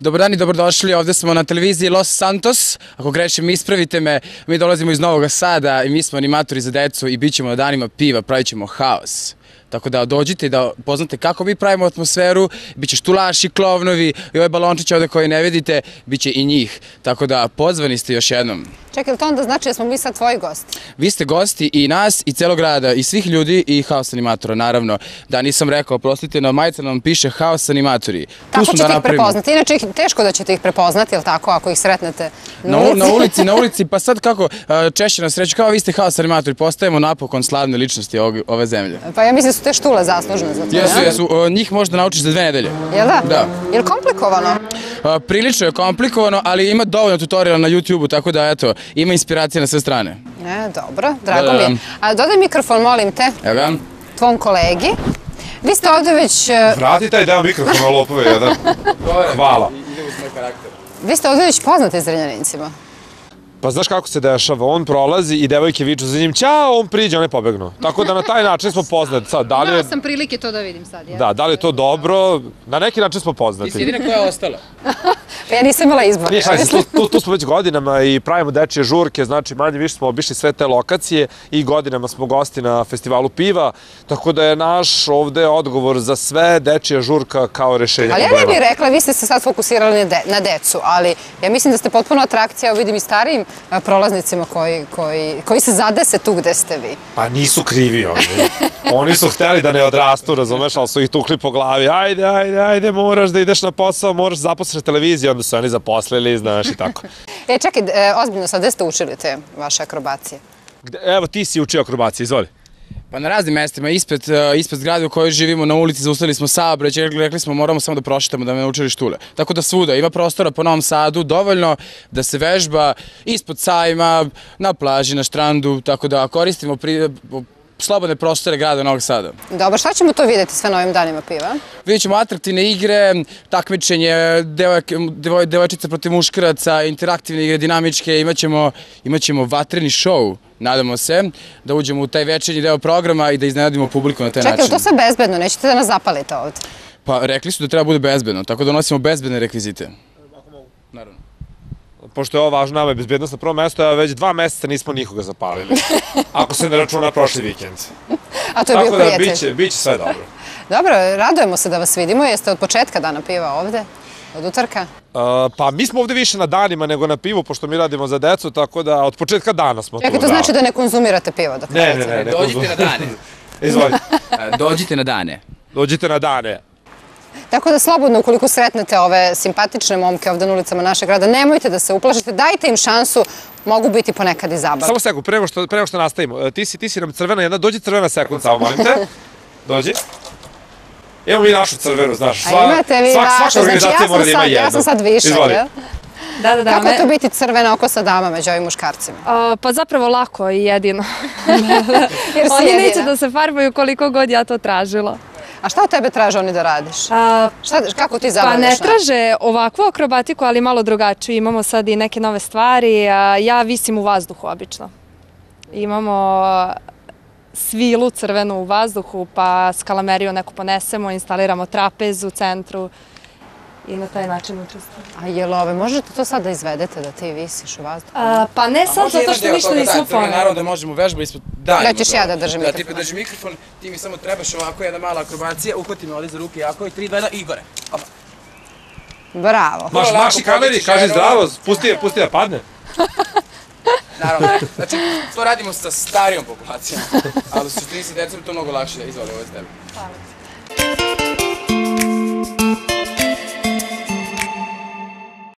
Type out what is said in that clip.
Dobar dan i dobrodošli, ovde smo na televiziji Los Santos. Ako grešim, ispravite me. Mi dolazimo iz Novog Sada i mi smo animatori za decu i bit ćemo na danima piva, pravit ćemo haos. Tako da dođite i da poznate kako mi pravimo atmosferu, bit će štulaši, klovnovi i ove balončiće ovde koje ne vidite, bit će i njih. Tako da pozvani ste još jednom. Čekaj, to onda znači da smo mi sad tvoji gosti? Vi ste gosti i nas i celog grada i svih ljudi i haos animatora, naravno. Da, nisam rekao, prostite, na majica nam piše haos animatori. Smo ćete da ih prepoznati? Inače, teško da ćete ih prepoznati, jel tako, ako ih sretnete na, ulici? na ulici, na ulici, pa sad kako, a, češće na sreću, kao vi ste haos animatori, postajemo napokon slavne ličnosti ovog, ove zemlje. Pa ja mislim da su te štule zaslužne za to. Jesu, jesu, njih možda naučiš za dve nedelje. Jel da? Da. Jel komplikovano? Prilično je komplikovano, ali ima dovoljno tutoriala na YouTube-u, tako da eto, ima inspiracije na sve strane. Ne, dobro, drago Da, da, mi je. A dodaj mikrofon, molim te, Evo ga. tvom kolegi. Vi ste ovde već, e, Vrati taj deo mikrofona lopove jedan. Hvala. Ide uz moj karakter. vi ste ovde već poznati zrenjanincima. Pa znaš kako se dešava, on prolazi i devojke viču za njim, ćao, on priđe, on je pobegnu. Tako da na taj način smo poznati. Sad, da li je, Imala sam prilike to da vidim sad, ja. da, da li je to dobro, na neki način smo Ti si poznati. jedina koja je ostala. Ja nisam imala izbor. Nije se, tu, tu, tu smo već godinama i pravimo dečije žurke, znači manje više smo obišli sve te lokacije i godinama smo gosti na festivalu piva, tako da je naš ovde odgovor za sve dečija žurka kao rešenje Ali ja ne bih rekla, vi ste se sad fokusirali na, de, na decu, ali ja mislim da ste potpuno atrakcija, vidim i starijim a, prolaznicima koji, koji, koji se zadese tu gde ste vi. Pa nisu krivi oni. Oni su hteli da ne odrastu, razumeš, ali su ih tukli po glavi. Ajde, ajde, ajde, moraš da ideš na posao, moraš da zaposliš televiziju, onda su oni zaposlili, znaš i tako. E, čekaj, e, ozbiljno sad, gde ste učili te vaše akrobacije? Gde, evo, ti si učio akrobacije, izvoli. Pa na raznim mestima, ispred, uh, ispred zgrade u kojoj živimo na ulici zaustavili smo saobraćaj, rekli, rekli smo moramo samo da prošetamo da me naučili štule. Tako da svuda ima prostora po Novom Sadu dovoljno da se vežba ispod sajma, na plaži, na štrandu, tako da koristimo pri, slobodne prostore grada Novog Sada. Dobro, šta ćemo to videti sve na ovim danima piva? Vidjet ćemo atraktivne igre, takmičenje, devojke, devoj, devojčica protiv muškaraca, interaktivne igre, dinamičke, imaćemo, imaćemo vatreni show, nadamo se, da uđemo u taj večernji deo programa i da iznenadimo publiku na taj Čekaj, način. li to sve bezbedno? Nećete da nas zapalite ovde? Pa rekli su da treba bude bezbedno, tako da nosimo bezbedne rekvizite. Naravno. Pošto je ovo važno, nama je bezbednost na prvom mestu, a već dva meseca nismo nikoga zapalili. Ako se ne računa prošli vikend. A to je bio Tako da, prijatelj. bit će, bit će sve dobro. Dobro, radujemo se da vas vidimo. Jeste od početka dana piva ovde? Od utorka? Uh, pa mi smo ovde više na danima nego na pivu, pošto mi radimo za decu, tako da od početka dana smo Čekaj, tu. to znači da ne konzumirate pivo dok Ne, ne, radite? ne, ne. Dođite na dane. Izvoli, Dođite na dane. dođite na dane. Tako da slobodno, ukoliko sretnete ove simpatične momke ovde na ulicama našeg grada, nemojte da se uplašite, dajte im šansu, mogu biti ponekad i zabavni. Samo sekund, pre nego što, pre nego što nastavimo. E, Ti si, ti si nam crvena jedna, dođi crvena sekund, samo molim te. Dođi. Imamo mi našu crvenu, znaš. A imate vi svak- vašu, svaka znači organizacija ja sam, mora da ima sad, ja jednu. sam sad više, Izvoli. jel? Da, da, da. Kako je to biti crvena oko sa dama među ovim muškarcima? A, pa zapravo lako i jedino. Jer si Oni jedina. neće da se farbaju koliko god ja to tražila. A šta od tebe traže oni da radiš? A, Šta, kako ti pa zabavljaš? ne na- traže ovakvu akrobatiku, ali malo drugačiju. Imamo sad i neke nove stvari. A, ja visim u vazduhu obično. Imamo svilu crvenu u vazduhu, pa skalameriju neku ponesemo, instaliramo trapez u centru i na taj način učestvujemo. A jel ove, možete to sad da izvedete, da ti visiš u vazduhu? A, pa ne sad, zato što ništa nismo Naravno poneli. da možemo vežba ispod danima. Da ćeš ja da držim Da, ti mikrofon. podrži mikrofon, ti mi samo trebaš ovako jedna mala akrobacija, uhvati me ovdje za ruke jako i tri, dva, i gore. Opa. Bravo. Maš, maši kameri, kaži zdravo, pusti je, pusti je da padne. Naravno, znači to radimo sa starijom populacijom, ali sa 30 decom to mnogo lakše, izvoli ovo je s tebe.